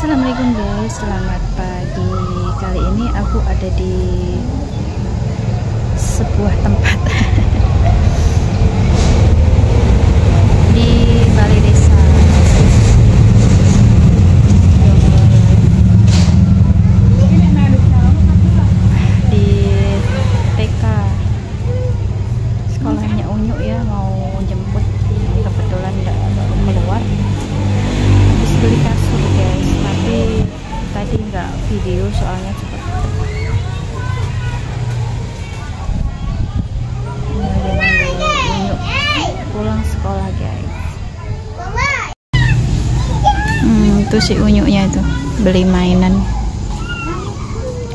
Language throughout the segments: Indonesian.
Assalamualaikum guys, selamat pagi. Kali ini aku ada di sebuah tempat di Balai Desa. Di TK sekolahnya Unyu ya mau jemput kebetulan nggak keluar habis beli kasur guys tapi tadi nggak video soalnya Unyu pulang sekolah guys hmm, itu si Unyunya itu beli mainan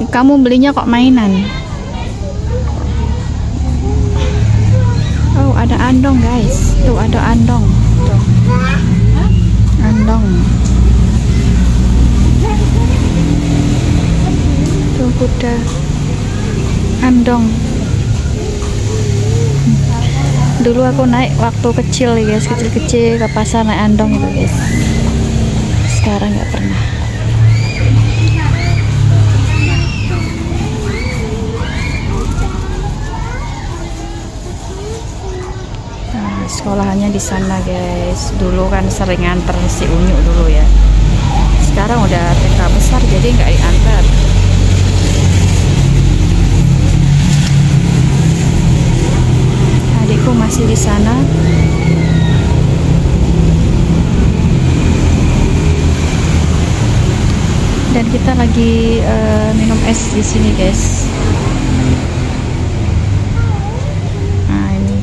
kamu belinya kok mainan Oh, ada andong, guys. Tuh ada andong. Tuh. Andong. Kuda. Andong. Dulu aku naik waktu kecil, guys, kecil-kecil ke pasar naik andong itu, guys. Sekarang nggak pernah. Nah, sekolahannya di sana guys dulu kan sering nganter si Unyu dulu ya sekarang udah TK besar jadi nggak diantar adikku masih di sana dan kita lagi eh, minum es di sini guys. Nah ini.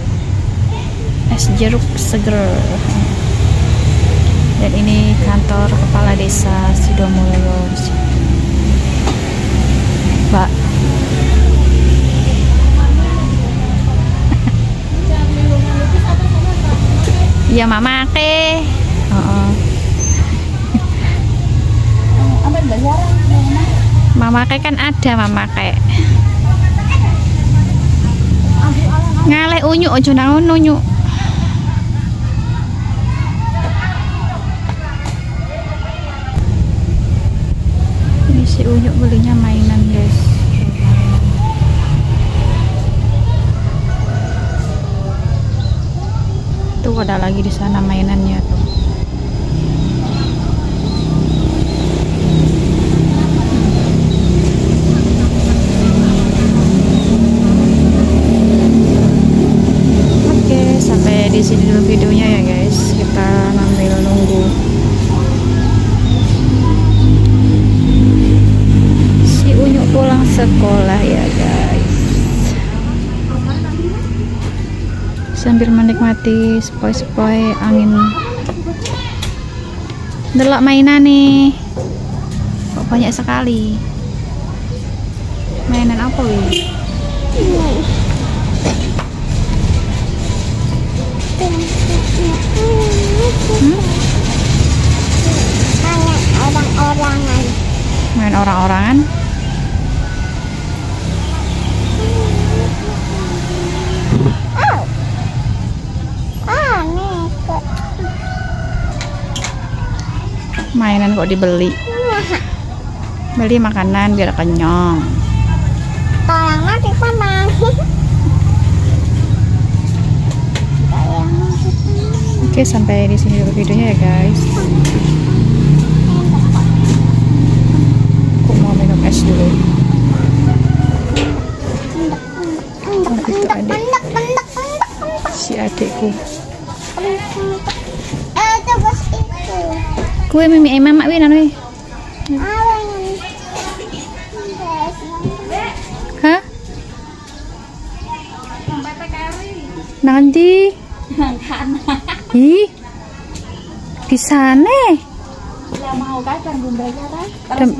Es jeruk seger. Dan ini kantor kepala desa Sidomulyo. Mbak. Ya mama ke mama ke kan ada mama ke ngaleh unyu ojo nang unyu. Ini si unyu belinya mainan guys. Tuh ada lagi di sana mainannya tuh Oke, sampai di sini dulu videonya ya guys. Kita sambil nunggu si Unyu pulang sekolah ya guys. Sambil menikmati sepoi-sepoi angin. Delok mainan nih. Kok banyak sekali. Mainan apa wih? Hmm? orang-orangan Main Mainan kok dibeli? Beli makanan biar kenyang. Oke, sampai di sini dulu videonya ya, guys. Aku mau minum es dulu. Oh, itu adik. Si adikku. eh Kue mimi eh mama win anu wih. apa ini Hah? Nanti. Ih. Di sana. mau kacang bumbu Dem-